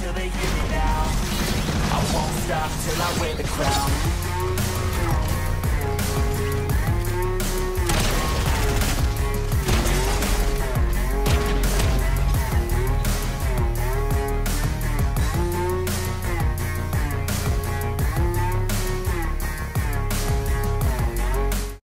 till they hear me now. I won't stop till I wear the crown